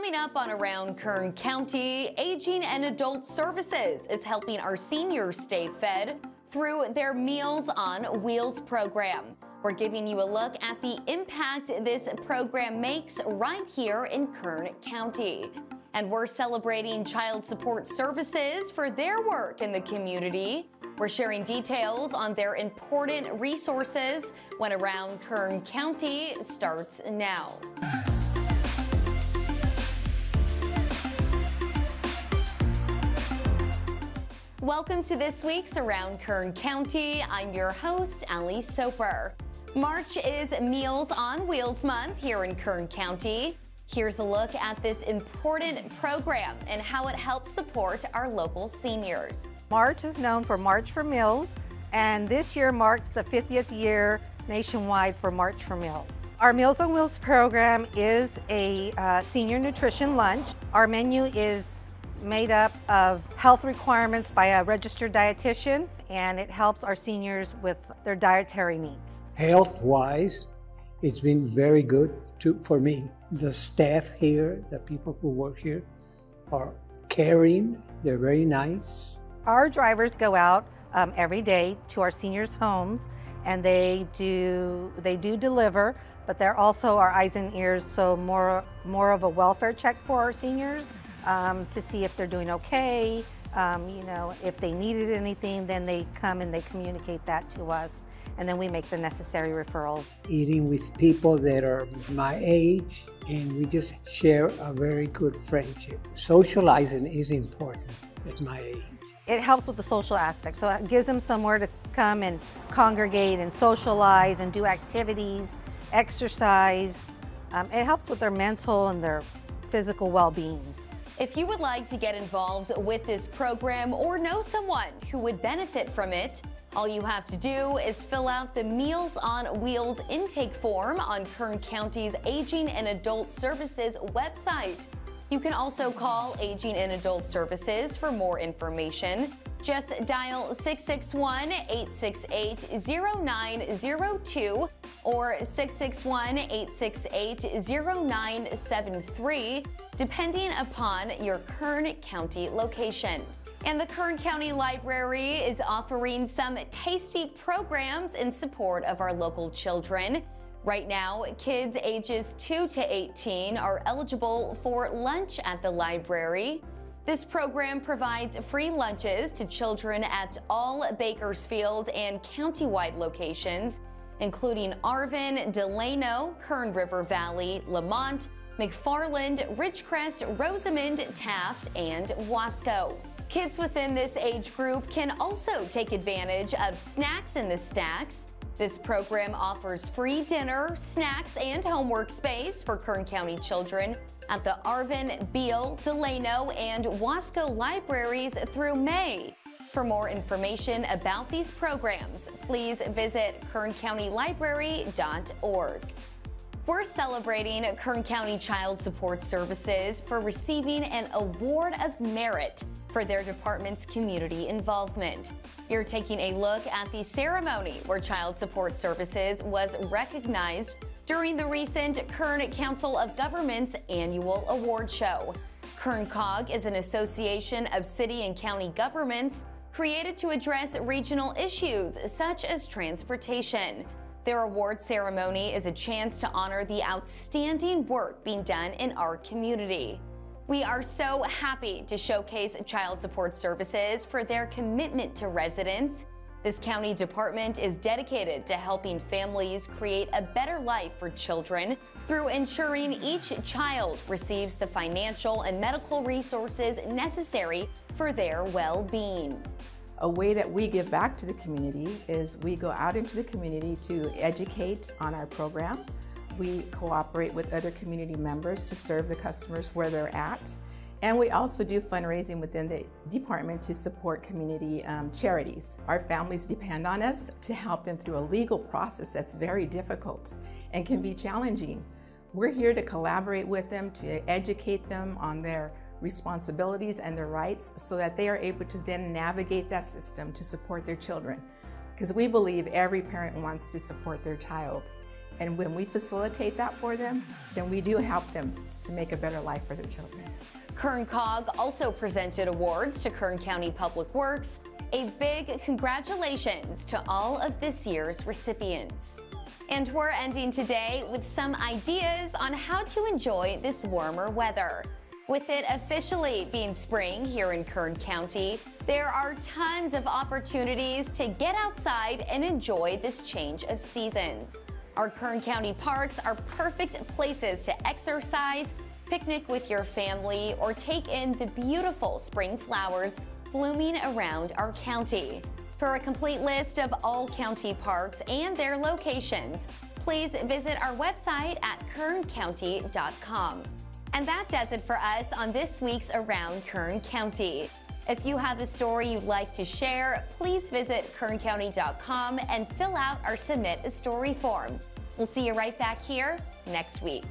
Coming up on Around Kern County, Aging and Adult Services is helping our seniors stay fed through their Meals on Wheels program. We're giving you a look at the impact this program makes right here in Kern County. And we're celebrating Child Support Services for their work in the community. We're sharing details on their important resources when Around Kern County starts now. Welcome to this week's Around Kern County. I'm your host, Ali Soper. March is Meals on Wheels Month here in Kern County. Here's a look at this important program and how it helps support our local seniors. March is known for March for Meals, and this year marks the 50th year nationwide for March for Meals. Our Meals on Wheels program is a uh, senior nutrition lunch. Our menu is made up of health requirements by a registered dietitian, and it helps our seniors with their dietary needs. Health-wise, it's been very good to, for me. The staff here, the people who work here, are caring. They're very nice. Our drivers go out um, every day to our seniors' homes, and they do they do deliver. But they're also our eyes and ears, so more more of a welfare check for our seniors um, to see if they're doing okay. Um, you know, if they needed anything, then they come and they communicate that to us, and then we make the necessary referrals. Eating with people that are my age, and we just share a very good friendship. Socializing is important at my age. It helps with the social aspect, so it gives them somewhere to come and congregate and socialize and do activities, exercise. Um, it helps with their mental and their physical well-being. If you would like to get involved with this program or know someone who would benefit from it, all you have to do is fill out the Meals on Wheels intake form on Kern County's Aging and Adult Services website. You can also call Aging and Adult Services for more information. Just dial 661 868 0902 or 661 868 0973, depending upon your Kern County location. And the Kern County Library is offering some tasty programs in support of our local children. Right now, kids ages 2 to 18 are eligible for lunch at the library. This program provides free lunches to children at all Bakersfield and countywide locations, including Arvin, Delano, Kern River Valley, Lamont, McFarland, Ridgecrest, Rosamond, Taft, and Wasco. Kids within this age group can also take advantage of Snacks in the Stacks. This program offers free dinner, snacks, and homework space for Kern County children at the Arvin, Beale, Delano, and Wasco libraries through May. For more information about these programs, please visit kerncountylibrary.org. We're celebrating Kern County Child Support Services for receiving an Award of Merit for their department's community involvement. You're taking a look at the ceremony where Child Support Services was recognized during the recent Kern Council of Governments annual award show. Kern COG is an association of city and county governments created to address regional issues such as transportation. Their award ceremony is a chance to honor the outstanding work being done in our community. We are so happy to showcase Child Support Services for their commitment to residents this county department is dedicated to helping families create a better life for children through ensuring each child receives the financial and medical resources necessary for their well-being. A way that we give back to the community is we go out into the community to educate on our program. We cooperate with other community members to serve the customers where they're at. And we also do fundraising within the department to support community um, charities. Our families depend on us to help them through a legal process that's very difficult and can be challenging. We're here to collaborate with them, to educate them on their responsibilities and their rights so that they are able to then navigate that system to support their children. Because we believe every parent wants to support their child. And when we facilitate that for them, then we do help them to make a better life for their children. Kern COG also presented awards to Kern County Public Works. A big congratulations to all of this year's recipients. And we're ending today with some ideas on how to enjoy this warmer weather. With it officially being spring here in Kern County, there are tons of opportunities to get outside and enjoy this change of seasons. Our Kern County parks are perfect places to exercise, picnic with your family, or take in the beautiful spring flowers blooming around our county. For a complete list of all county parks and their locations, please visit our website at kerncounty.com. And that does it for us on this week's Around Kern County. If you have a story you'd like to share, please visit kerncounty.com and fill out our Submit a Story form. We'll see you right back here next week.